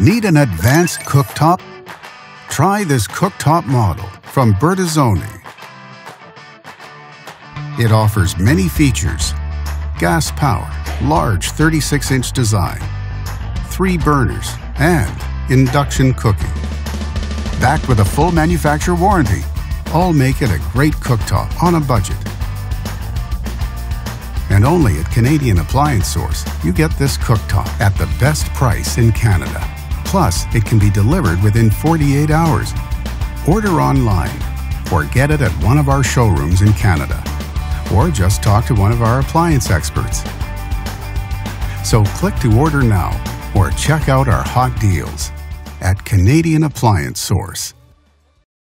Need an advanced cooktop? Try this cooktop model from Bertazzoni. It offers many features. Gas power, large 36-inch design, three burners, and induction cooking. Backed with a full manufacturer warranty, all make it a great cooktop on a budget. And only at Canadian Appliance Source, you get this cooktop at the best price in Canada. Plus, it can be delivered within 48 hours. Order online or get it at one of our showrooms in Canada. Or just talk to one of our appliance experts. So click to order now or check out our hot deals at Canadian Appliance Source.